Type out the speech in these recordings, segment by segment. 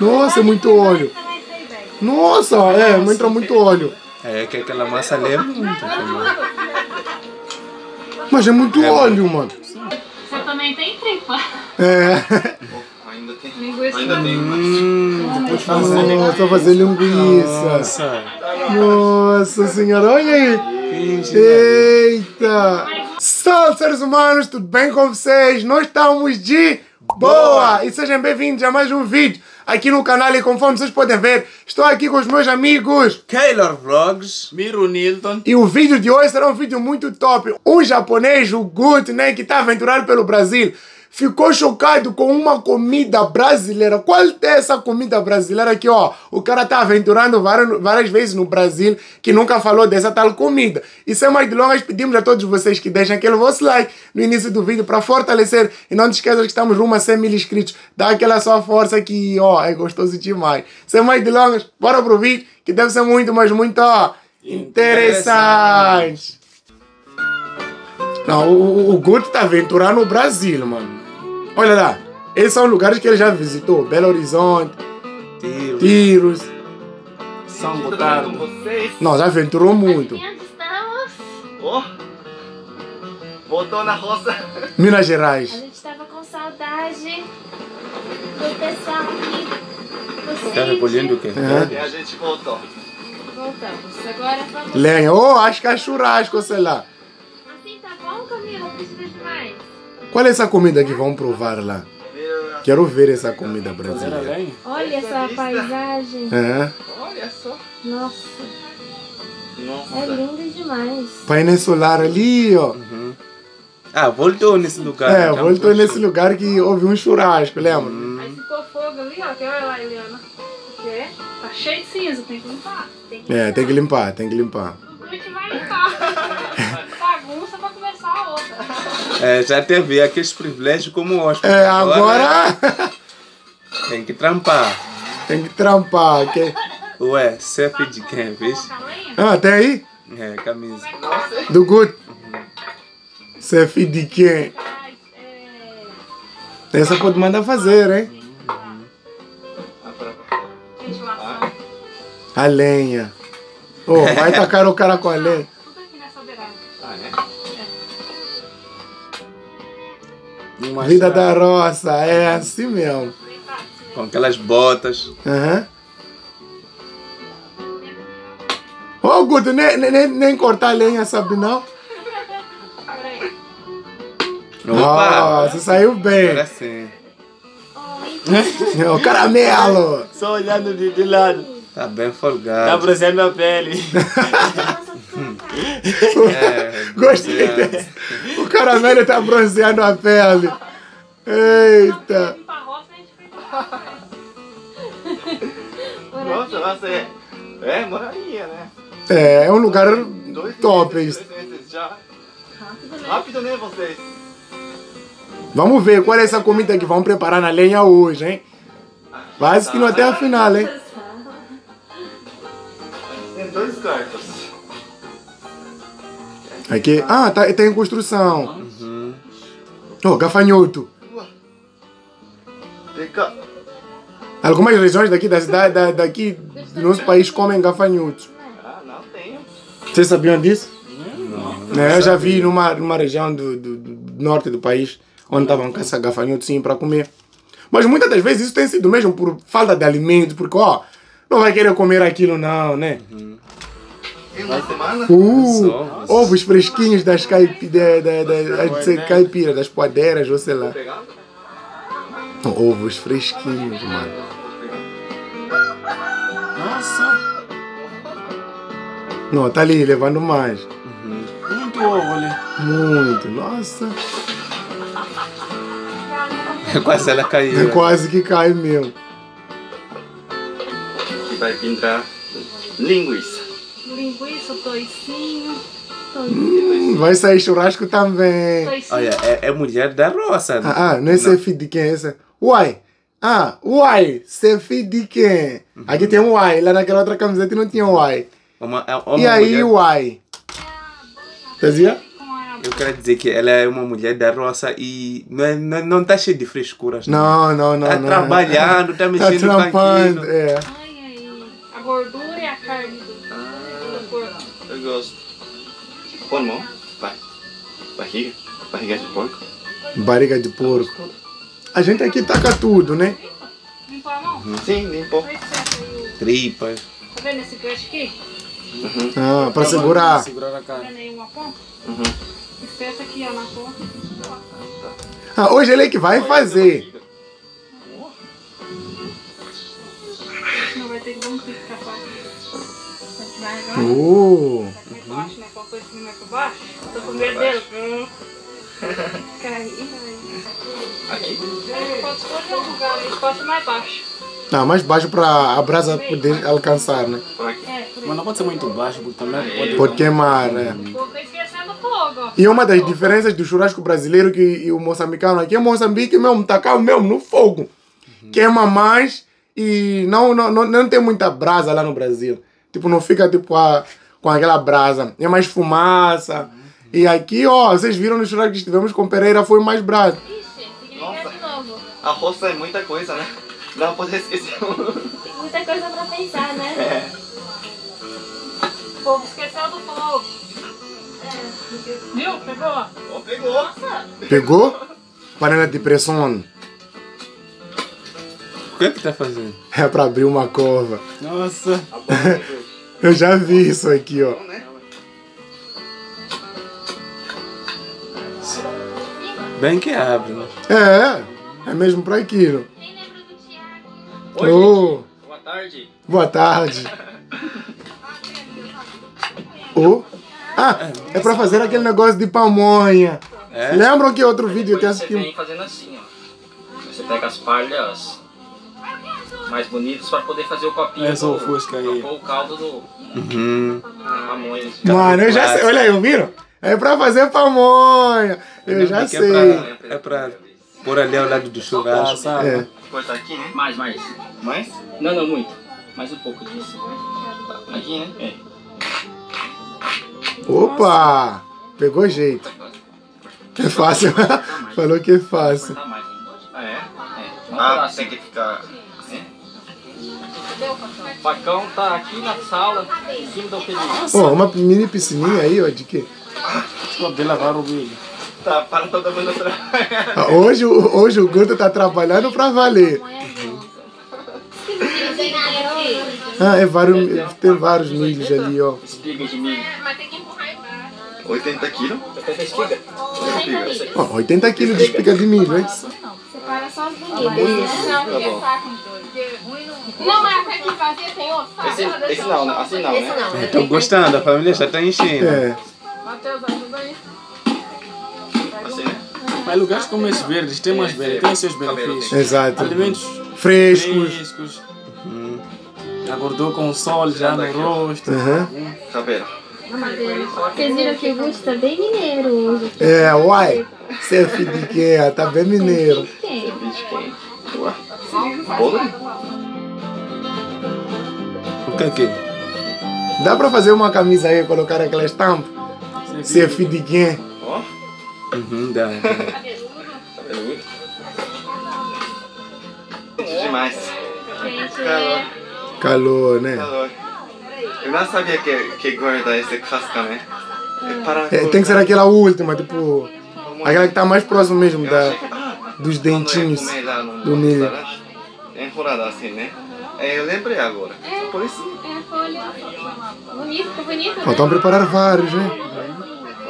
Nossa, é muito óleo. Nossa, é, entra muito óleo. É que aquela massa ali é muito. Mas é muito É, óleo, mano. Você também tem tripa. É. Ainda tem. Linguiça. Ainda tem. Hum, depois fazer. Nossa, fazer linguiça. Nossa. Nossa senhora, olha aí. Eita! Salve, seres humanos, tudo bem com vocês? Nós estamos de boa! E sejam bem-vindos a mais um vídeo aqui no canal. E conforme vocês podem ver, estou aqui com os meus amigos. Keylor Vlogs. Miro Nilton. E o vídeo de hoje será um vídeo muito top. Um japonês, o Gut, né, que está aventurado pelo Brasil, ficou chocado com uma comida brasileira. Qual é essa comida brasileira aqui, ó? O cara está aventurando várias, várias vezes no Brasil que nunca falou dessa tal comida. E sem mais delongas, pedimos a todos vocês que deixem aquele vosso like no início do vídeo para fortalecer. E não te esqueças que estamos rumo a 100 mil inscritos. Dá aquela sua força que, ó, é gostoso demais. Sem mais delongas, bora pro vídeo que deve ser muito, mas muito, ó, interessante. Não, o, o Guto tá aventurando no Brasil, mano. Olha lá, esses são lugares que ele já visitou. Belo Horizonte, Tiro. Tiros. São Gotardo. Não, já aventurou muito. Onde estamos? Ó. Voltou na roça. Minas A Gerais. gente estava com saudade do pessoal aqui. do Tá recolhendo o quê? É. E a gente voltou. Voltamos. Agora vamos. Lenha. Oh, acho que é churrasco, sei lá. Assim tá bom, Camila? Precisa de mais? Qual é essa comida que vão provar lá? Quero ver essa comida brasileira. Olha essa paisagem. É. Olha só. Nossa, é lindo demais. Painel solar ali, ó. Ah, voltou nesse lugar. É, voltou nesse lugar que houve um churrasco, lembra? Aí ficou fogo ali, ó. Quer olha lá, Eliana? Quer? Tá cheio de cinza, tem que limpar. Tem que É, tem que limpar, tem que limpar. O vai limpar. É, já teve aqueles privilégios como hóspede. É, agora Tem que trampar. tem que trampar. ok? Ué, chefe de quem, lenha? Ah, tem aí? É, camisa. Do Guto. Você é filho de quem? É, Essa pode mandar fazer, hein? ventilação. A lenha. Oh, vai tacar o cara com a lenha. Uma Vida chave. da roça, é assim mesmo. Com aquelas botas. Aham. Ô, Guto, nem, nem- nem, cortar a lenha, sabe não? Ah, você saiu bem. Agora sim. O caramelo. Só olhando de, de lado. Tá bem Tá folgado. bronzeando a pele. É, Gostei dessa. O caramelo tá bronzeando a pele. Eita. Nossa, aqui. você. É, moraria, né? É, é um lugar Dois top meses, isso. Dois meses já. Rápido, né? Rápido, né, vocês? Vamos ver qual é essa comida que vão preparar na lenha hoje, hein? Vai assistindo até a final, hein? Tem dois cartas. Aqui. Ah, tá, tá em construção. Oh, gafanhoto. Algumas regiões daqui da cidade, da, daqui do nosso país comem gafanhotos. Ah, não tenho. Vocês sabiam disso? Não. eu já vi numa, numa região do, do- do norte do país onde estavam caçar gafanhotos sim para comer. Mas muitas das vezes isso tem sido mesmo por falta de alimento, porque ó, não vai querer comer aquilo não, né? Uma semana? Uh, ovos fresquinhos das caipiras, da, da, da, de ser caipira, das poadeiras, ou sei lá. Ovos fresquinhos, mano. Nossa. Não, tá ali, levando mais. Muito ovo ali. Muito, nossa. Quase ela caiu. Quase que cai mesmo. Que vai pintar linguiça. Linguiça, toicinho. Hum, vai sair churrasco também. Toicinho. Olha, é, é mulher da roça. Ah, ah, não é ser filho de quem? Esse... Uai! Ah, uai! Ser filho de quem? Aqui tem um uai, lá naquela outra camiseta não tinha uai. Uma, é uma E aí, mulher- uai? Tá? Com a Eu quero dizer que ela é uma mulher da roça e não, é, não, não tá cheia de frescuras. Não, não, não. Tá não. trabalhando, tá Tá mexendo no trampando, banquinho. é. Ai, ai. A gordura Pulmão? Vai. Barriga? Barriga de porco? Barriga de porco. A gente aqui taca tudo, né? Limpou a mão? Sim, limpou. O- Tripas. Tá vendo esse peixe aqui? Ah, pra segurar. Segurar a Tá cara. aí uma ponta? Uhum. Esse peça aqui, ó, na ponta. Ah, hoje ele é que vai fazer. Não vai ter como ficar fácil. Oh. Baixo, né? Qualquer coisa que não vai pra baixo. Tô com medo dele. Cair. Aqui? Pode escolher um lugar aí. Pode ser mais baixo. Não, mais baixo pra a brasa poder alcançar, né? Por. É, por. Mas não pode ser muito baixo, porque também pode... Pode queimar, né? Fogo, ó. E uma das diferenças do churrasco brasileiro que, e o moçambicano aqui é Moçambique mesmo, tacar mesmo no fogo. Queima mais e não, não, não, não tem muita brasa lá no Brasil. Tipo, não fica tipo a, com aquela brasa. É mais fumaça. E aqui, ó, vocês viram no churrasco que estivemos com Pereira, foi mais brasa. Ixi, tem que ligar de novo. A roça é muita coisa, né? Não pode esquecer. Tem muita coisa pra pensar, né? O povo esqueceu do fogo. Viu? Pegou? ó. Ó, pegou. Pegou? Panela de pressão. O que é que tá fazendo? É pra abrir uma cova. Nossa. Eu já vi isso aqui, ó. Bem que abre, né? É, é mesmo pra aquilo. Thiago. Oh, Boa tarde. boa tarde. Oh. Ah, é pra fazer aquele negócio de pamonha. É? Lembram que outro vídeo que Depois você assistimos? vem fazendo assim, ó. Você pega as palhas mais bonitas para poder fazer o copinho É, só o do- fusca aí. pra pôr o caldo do Uhum. pamonha. Mano, eu já sei. Olha aí, ouviram? É pra fazer pamonha. Eu já Que é sei. pra, é pra pôr ali ao lado do churrasco. Passar. É. Cortar aqui, né? Mais, mais. Mais? Não, não, muito. Mais um pouco disso. Aqui, né? É. Opa! Pegou jeito. É fácil. Falou que é fácil. Ah, é? É. Ah, tem que ficar? O facão tá aqui na sala, em cima do pedido. Ó, uma mini piscininha aí, ó, de quê? Poder lavar o vídeo. Tá, para todo mundo trabalhar. Ah, Hoje, o- hoje o Guto tá trabalhando pra valer. Ah, é vários, tem vários milhos ali, ó. Espiga de milho. 80 quilos? Você quer espiga? Espiga. Ó, 80 quilos de espiga de milho, hein? Separa só as bonitas, né? Não, Tá porque ruim não. Não, mas que vazia tem outro. sabe? Esse, não, né? Assim não, Esse né? não. né? Tô gostando, a família já tá enchendo. É. Matheus, ajuda aí. Assim, né? Mas lugares como esses verdes têm mais verdes, têm seus benefícios. Exato. Alimentos Frescos. frescos. A gordura com o sol já no rosto. Aham. Cabelo. Vocês viram que o Guto tá bem mineiro hoje. É, uai. Você é filho de quem? Tá bem mineiro. Quem? Bicho quem? Ué. O que é que? Dá pra fazer uma camisa aí e colocar aquela estampa? Você é filho de quem? Ó. Uhum, dá. Demais. Calor. Calor, né? Calor. Eu não sabia que, que gorda esse casca, né? É para É, tem que ser aquela última, tipo. Aquela que tá mais próximo mesmo da, dos dentinhos. No do milho. é enrolada assim, né? É, eu lembrei agora. Por isso, É folha. Bonito, bonito, né? Faltam preparar vários, né?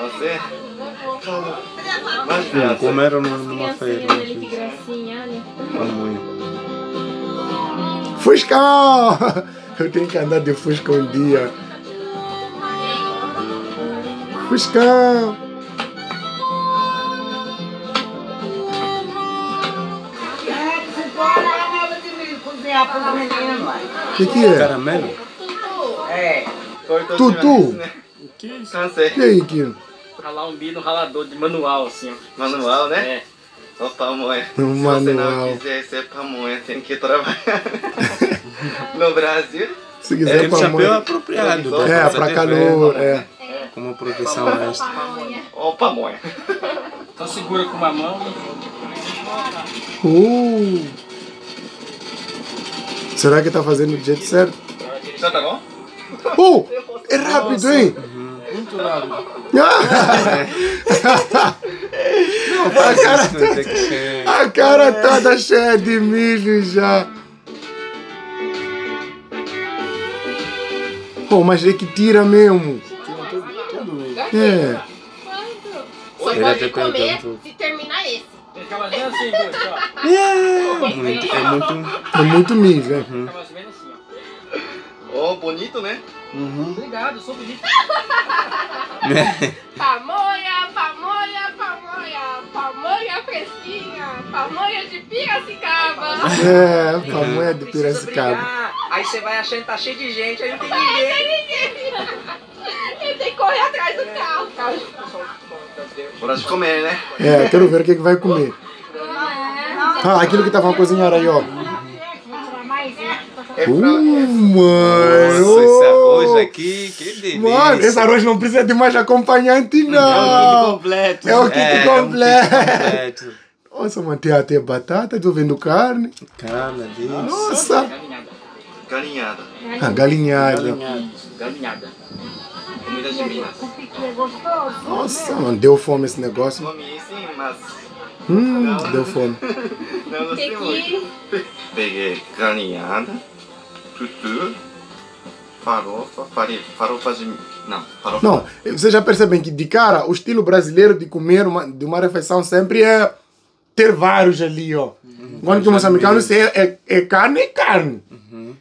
você... Mas Hum, viado, comeram numa, feira. Que gracinha, olha. Pamonha. Fuscão! Eu tenho que andar de Fusca um dia. Fuscão! O que, que é? Caramelo? cortou Tutu. O que é isso? E aí, Kino? Ralar um milho no ralador de manual, assim, ó. Manual, né? É. Ó, pamonha. No Se você não manual. quiser ser pamonha, tem que trabalhar. no Brasil, Se É quiser chapéu pamonha. apropriado. É, É, casa pra calor, é. Como proteção extra. Ó, pamonha. Então segura com uma mão. Uh. Será que tá fazendo do jeito certo? Já tá bom? Oh, é rápido, hein? Muito rápido. a, cara, ser. a cara toda cheia de milho já. Pô, mas é que tira mesmo. Tira tudo, tudo mesmo. É. Só pode comer perguntou. se terminar esse. Ou menos assim, ó. Muito, é muito. É muito milho, é. Assim, ó. Ó, bonito, né? Obrigado, sou bonito. Pamonha, pamonha, fresquinha, pamonha de Piracicaba. É, pamonha de Piracicaba. Aí você vai achando que tá cheio de gente, aí não tem ninguém. Ele tem que correr atrás do carro. Hora de comer, né? É, quero ver o que, que vai comer. Ah, aquilo que tava cozinhando aí, ó. É Uh, pra... mano! Nossa, esse arroz aqui, que delícia. Mano, esse arroz não precisa de mais acompanhante, É o kit não. completo. É o kit É, é um kit completo. completo. Nossa, mano, tem até batata, tô vendo carne. Caramba, Deus. Nossa. Galinhada. Galinhada. Ah, galinhada. Galinhada. Comida de Minas. Nossa, mano, deu fome esse negócio. Comi sim, mas Hum, deu fome. não gostei muito. Peguei galinhada, tutu, farofa, fari- farofa de... Não, farofa... Não, vocês já percebem que de cara, o estilo brasileiro de comer uma, de uma refeição sempre é ter vários ali, ó. Quando que o moçambicano se é, é, é carne, é carne.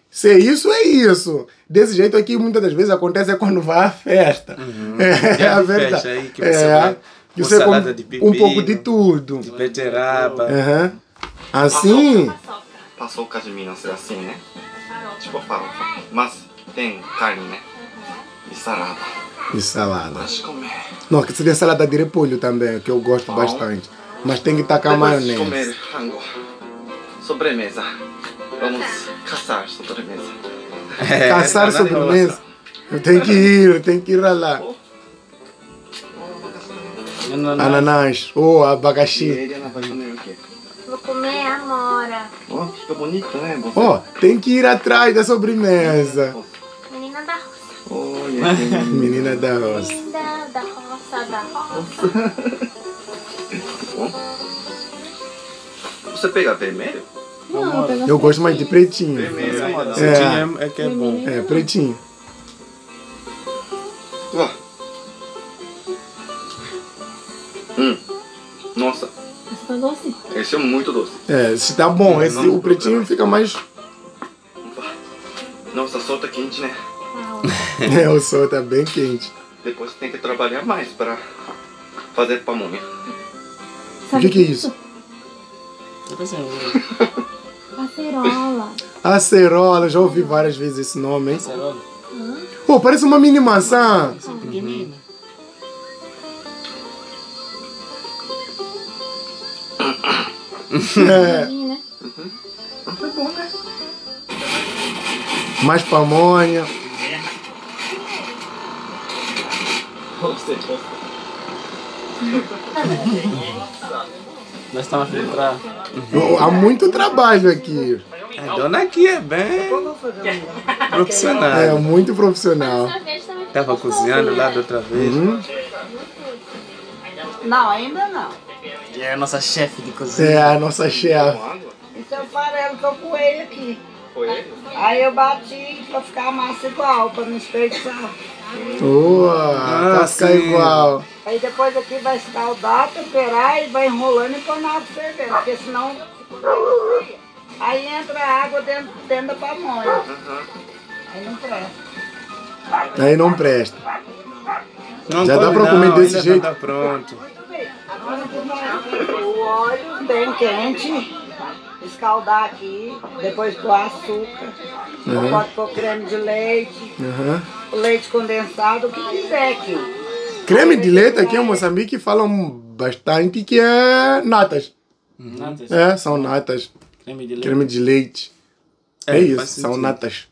Se é isso, é isso. Desse jeito aqui, muitas das vezes acontece é quando vai à festa. É, Dia a de verdade. festa aí que você é, vai com você come salada de um pouco de tudo. de beterraba. Aham. Assim, Paçoca de Minas é assim, né? Tipo farofa. Mas tem carne, né? E salada. e salada. Pode comer. Não, que seria salada de repolho também, que eu gosto Bom. bastante. Mas tem que tacar Depois de maionese. comer rango. Sobremesa. Vamos caçar sobremesa. É, Caçar tá na sobremesa. Eu tenho que ir, eu tenho que ir lá. Ananá. Ananás ou E abacaxi. ele amora. Ó, fica bonito, né? Ó, tem que ir atrás da sobremesa. Menina da roça. Olha, Menina da roça. Linda da roça, da roça. Você pega vermelho? Não, eu Eu gosto mais de pretinho. Vermelho não. Cetinho é, é que é bom. É, pretinho. Ó. Hum. Nossa, Ficou doce? esse é muito doce. É, se tá bom, esse, o pretinho fica mais. Nossa, solta quente, né? É, o sol tá bem quente. Depois tem que trabalhar mais para fazer pamonha. O que, que é isso? Tipo assim, Acerola. Acerola, já ouvi várias vezes esse nome, hein? acerola. Pô, parece uma mini maçã. Pequenino. É, né? mais pamonha. Nós estamos a filtrar. Oh, Há muito trabalho aqui. A dona aqui é bem profissional. É, muito profissional. Tava cozinhando lá da outra vez. Uhum. Não, ainda não. E é a nossa chefe de cozinha. É a nossa chefe. Esse é o farelo que eu coei aqui. Foi ele? Aí eu bati pra ficar a massa igual, pra não desperdiçar. Boa, Ah, pra ficar sim. igual. Aí depois aqui vai escaldar, temperar e vai enrolando e pôr na água fervendo, porque senão... Aí entra a água dentro, dentro da pamonha. Aí não presta. Aí não presta. Não Já dá pra comer não, desse jeito? Não tá pronto. O óleo bem quente, escaldar aqui, depois pôr açúcar, Uhum. pode pôr creme de leite, Uhum. leite condensado, o que quiser aqui. Creme de leite aqui em Moçambique falam bastante que é natas. Natas. É, são natas. Creme de leite. Creme de leite. É, É, isso, são natas.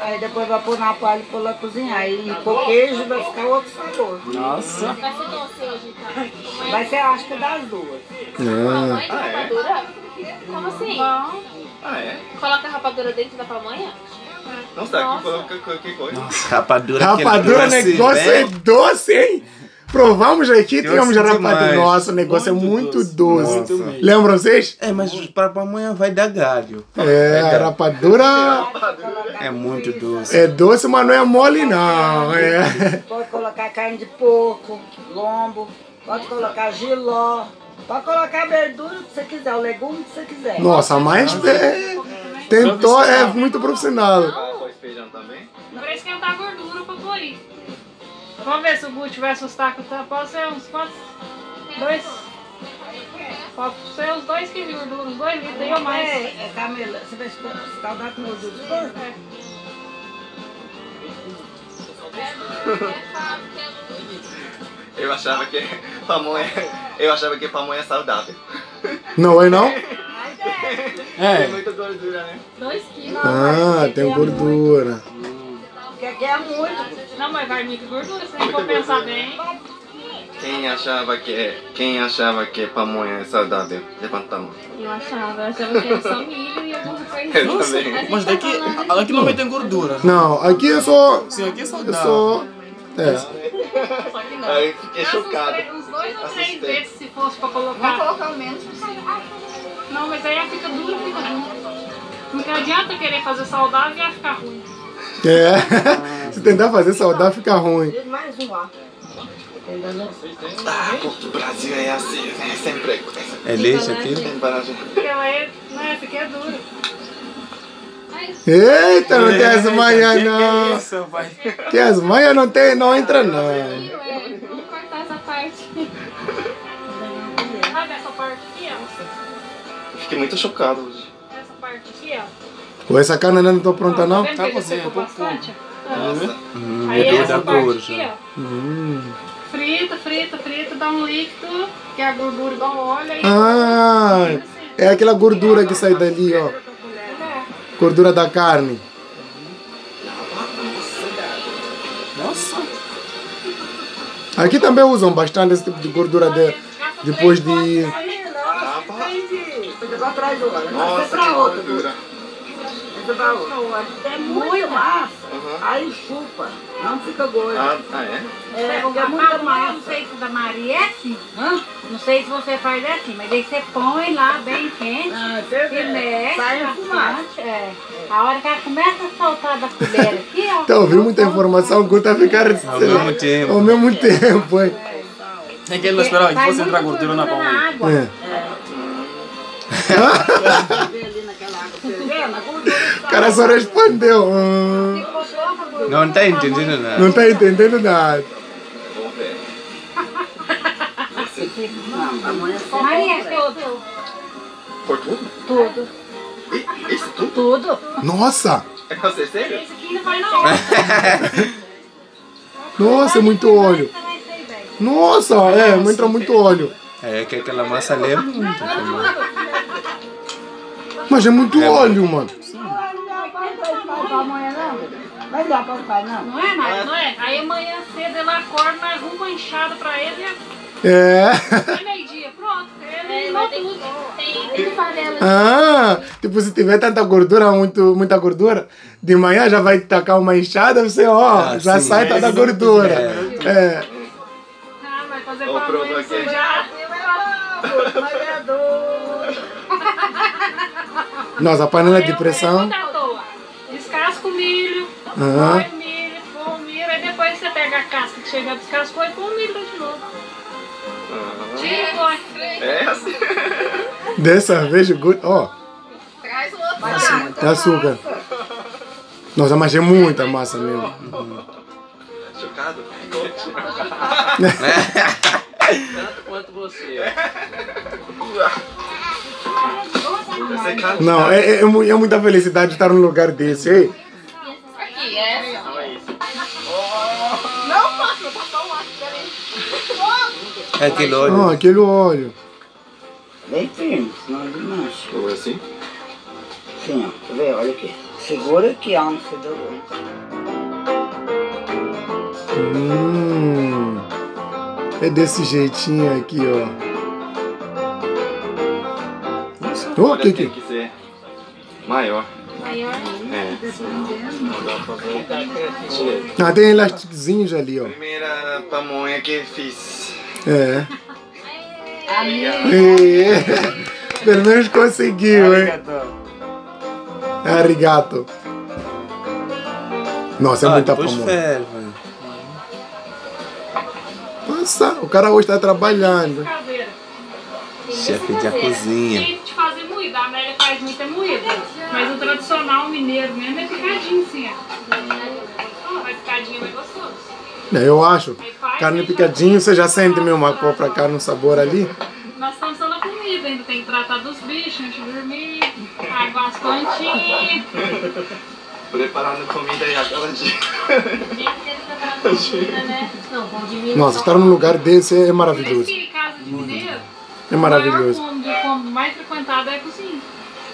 Aí depois vai pôr na palha e pôr lá cozinhar. Aí pôr queijo vai ficar outro sabor. Nossa. Vai ser doce hoje, então. Vai ser, acho que das duas. Ah, Mãe de rapadura? Como assim? Bom, Ah, é? Coloca a rapadura dentro da pamonha? Nossa, aqui coloca qualquer coisa. Rapadura. rapadura, doce, negócio é doce, hein? Provamos aqui, Doce tínhamos rapadura. demais. Nossa, o negócio Muito é muito doce. doce. Muito. Lembram vocês? É, mas para amanhã vai dar galho. É, a rapadura É muito doce. é doce, mas não é mole, não. É. Pode colocar carne de porco, lombo, pode colocar giló, pode colocar a verdura que você quiser, o legume que você quiser. Nossa, mas é, tentou, é muito profissional. Arroz e feijão também? pra esquentar a gordura pra pôr aí. Vamos ver se o Gucci vai assustar com o tampo. Pode ser uns quantos? Dois? Pode ser uns dois quilos de gordura, uns dois litros aí ou mais. É, é Camila, você vai escaldar com gordura de porco? Eu achava que pamonha, eu achava que pamonha é saudável. Não é não? Tem É. muita gordura, né? Dois quilos. Ah, tem gordura. Porque aqui é muito. Não, mas vai muita gordura, se gente for pensar bem. Quem achava que quem achava que pamonha é saudável? Levanta a mão. Eu achava, eu achava que era só milho e alguma coisa. Eu também. Mas daqui, aqui não vai ter gordura. Não, aqui eu sou. Sim, aqui é Eu saudável. sou. É. Só que não. Aí fiquei chocado. Uns dois ou três vezes se fosse pra colocar. colocar o menos Não, mas aí fica duro, fica ruim. Não adianta querer fazer saudável e ia ficar ruim. É. Se tentar fazer saudável, fica ruim. Mais um ó. Ah, o Brasil é assim, né? Sempre é. É leite aquilo? Porque ela é. Não, essa aqui é dura. Eita, não tem as manhas que é não. isso, pai? Que as manhas não tem, não entra não. Vamos cortar essa parte. Sabe essa parte aqui, ó? Fiquei muito chocado hoje. Essa parte aqui, ó. Ou essa carne ainda não tô pronta não? Tá cozinha, secou pouco, bastante? Nossa. Hum, Aí essa da parte cor aqui, ó. Hum. Frita, frita, frita, dá um líquido, que é a gordura igual óleo. aí- Ah, é aquela gordura que sai dali, ó. Gordura da carne. Nossa. Aqui também usam bastante esse tipo de gordura de, depois de. Aí Não, outra. É muito massa. Uhum. Aí chupa. Não fica gordo. Ah, ah, é? É, porque é A muita massa. não sei se da Maria é assim. Hã? Não sei se você faz assim, mas aí você põe lá bem quente Ah, e você mexe Sai bastante. É. A hora que ela começa a soltar da colher aqui, ó. Tá ouvindo muita informação, o Gu tá ficando Ao mesmo tempo. ao mesmo tempo, hein? É que ele não esperava que fosse entrar gordura na pamonha. água. É. vê ali naquela água fervendo, a gordura O cara só respondeu. "Ah, Não tá entendendo nada. não tá entendendo nada. Maria, compra. tudo. Por tudo? Tudo. Isso tudo? Tudo. Nossa! É pra ser sério? Esse aqui ainda vai na hora. Nossa, é muito óleo. Você. Nossa, é, entra muito óleo. É que aquela massa ali é muito. também. Mas é muito óleo, mano. Não? Não dá pra pai, não. Não é, Mari? Não é? Aí amanhã cedo ele acorda, nós arruma uma enxada pra ele e É. é meio-dia. Pronto. Ele eliminou tudo. Tem, tem. Ah, tipo, se tiver tanta gordura, muito, muita gordura, de manhã já vai tacar uma enxada, você, ó, Ah, já sim, sai é, toda a isso gordura. é. É. Ah, vai fazer pra amanhã aqui. sujar. Nossa, a panela de pressão. Descasca o milho, Aham. põe o milho, põe o milho, aí depois você pega a casca que chega, descascou e põe o milho de novo. Tira e põe. É assim. Dessa vez, o gu- ó, Traz o outro. tem açúcar. Nossa, mas é muita massa mesmo. Chocado? Tanto quanto você. Não, é, é, é mu- é muita felicidade estar num lugar desse, hein? Aqui, é. Não é isso. É aquele óleo. Ó, aquele óleo. Bem firme, senão ele mancha. Ou assim? Sim, ó. Tá? Olha aqui. Segura aqui, ó, não se doeu. Hum, é desse jeitinho aqui, ó. Olha, que tem que... ser maior. Maior. É. Ah, tem elastiquezinhos ali, ó. Primeira pamonha que fiz. É. É. Pelo menos conseguiu, hein? Arigato. Nossa, é Ah, muita pamonha. ferve. Nossa, o cara hoje tá trabalhando. Chefe de cozinha. A Amélia faz muita moída. Mas o tradicional mineiro mesmo é picadinho, assim, ó. Mas picadinho é mais gostoso. É, Eu acho. Aí Carne aí picadinho, você já sente mesmo uma própria carne, um sabor ali? Nós estamos só na comida, ainda tem que tratar dos bichos, antes de dormir, água as plantinhas. Preparando comida e aquela de. Né? Nossa, estar num lugar desse é maravilhoso. É o maravilhoso. maior o mais frequentado é a cozinha.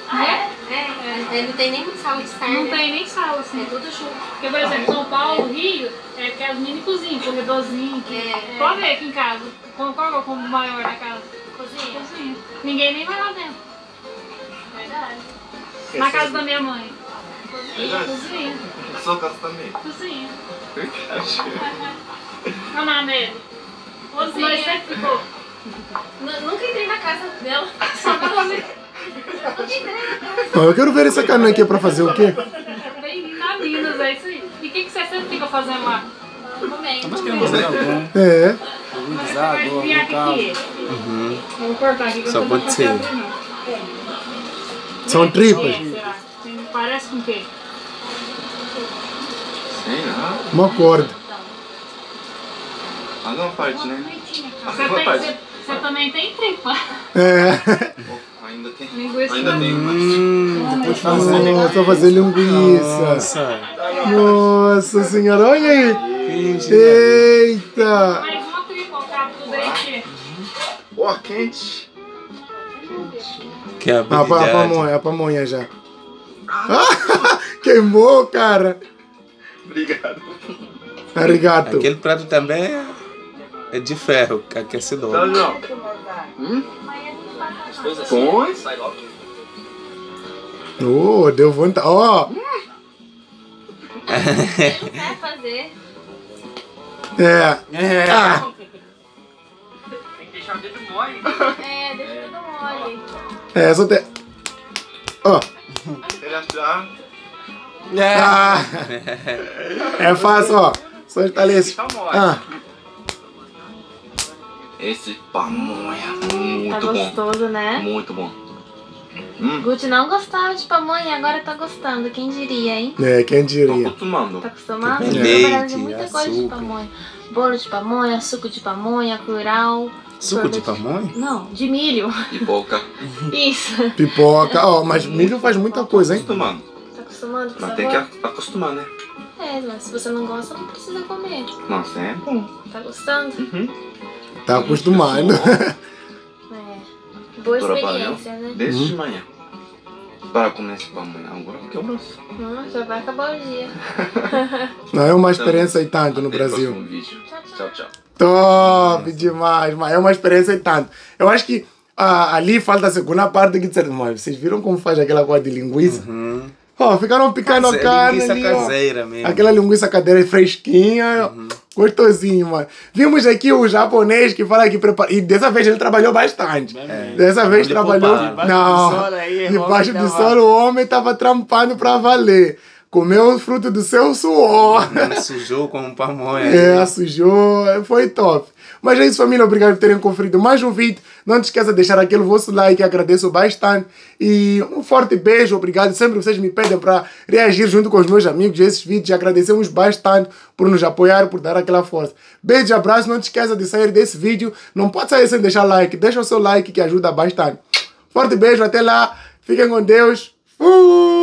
Ah, é? É, é, não tem nem sala de estar, Não né? tem nem sala, É assim. tudo junto. Porque, por exemplo, São Paulo, Rio, é que as mini cozinhas, corredorzinho. que- É, é. Pode ver aqui em casa. Qual qual é o cômodo maior da casa? Cozinha. Cozinha. Ninguém nem vai lá dentro. Verdade. Na casa da minha mãe. Verdade. Cozinha. Na sua casa também. Cozinha. Verdade. Não, na Amélia. Cozinha. Nós sempre ficou. Nu- Nunca entrei na casa dela. Só pra comer. Ó, Eu quero ver essa carne aqui pra fazer o quê? Bem na Minas, é isso aí. E o que, que você sempre fica fazendo lá? Comendo. Mas queremos fazer algum É. Guisado, algum caldo. Uhum. Vamos cortar aqui Só pode ser. São tripas. É, será? Tem- Parece com o quê? Sei lá. Uma corda. Alguma parte, né? Tem, você, você também tem tripa. É. Ainda tem. Linguiça Ainda tem mais. Hum, depois fazer. Nossa, fazer linguiça. Nossa. Nossa senhora, olha aí. Finge. Eita. Mais uma tripa, o cabo do dente. Ó, quente. Que é Ah, a habilidade. pamonha, a pamonha já. Ah, queimou, cara. Obrigado. Arigato. Aquele prato também é- é de ferro, Tá, aquecedor. João? Hum? Põe. Sai logo. Oh, deu vontade. Ó, Não quer fazer. é. É. Ah, Tem que deixar o dedo mole. É, deixa tudo mole. é, só tem. Ó. Ele achar. Ah. É fácil, ó. Só estalecem. Deixa mole. Ah, Esse pamonha. Muito Tá bom. gostoso, né? Muito bom. Hum. Guti não gostava de pamonha, agora tá gostando. Quem diria, hein? é, quem Tô diria. acostumando. Tá acostumado? Leite, Tô trabalhando de muita coisa de açúcar. pamonha. Bolo de pamonha, suco de pamonha, curau. Suco de pamonha? Não, de milho. Pipoca. Isso. Pipoca, ó, mas milho faz muita coisa, hein? Acostumando. Tá acostumando com o Mas tem que sabor? acostumar, né? É, mas se você não gosta, não precisa comer. Nossa, é bom. Tá gostando? Tá acostumado. É. Boa experiência, né? desde de manhã. Para comer esse pamonha. Agora que eu gosto. Hum, já vai acabar o dia. Não é uma experiência e tanto no o Brasil. Tchau, tchau. Top demais, mas é uma experiência e tanto. Eu acho que ah, ali falta a segunda parte que disseram, mas vocês viram como faz aquela coisa de linguiça? Uhum. Ó, ficaram picando a Case- carne linguiça ali, ó. caseira mesmo. Aquela linguiça cadeira fresquinha, gostosinho, mano. Vimos aqui o japonês que fala que prepara. E dessa vez ele trabalhou bastante. Dessa vez trabalhou. Debaixo Não, do sol aí, debaixo do tava- sol o homem tava trampando pra valer. Comeu o fruto do seu suor. Não sujou com pamonha. É, sujou, foi top. Mas é isso, família. Obrigado por terem conferido mais um vídeo. Não te esqueça de deixar aquele vosso like, agradeço bastante. E um forte beijo, obrigado. Sempre vocês me pedem para reagir junto com os meus amigos a esses vídeos. Agradecemos bastante por nos apoiar, por dar aquela força. Beijo e abraço. Não te esqueça de sair desse vídeo. Não pode sair sem deixar like. Deixa o seu like que ajuda bastante. Forte beijo, até lá. Fiquem com Deus. Fui!